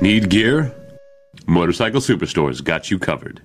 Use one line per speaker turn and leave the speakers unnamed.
Need gear? Motorcycle Superstore's got you covered.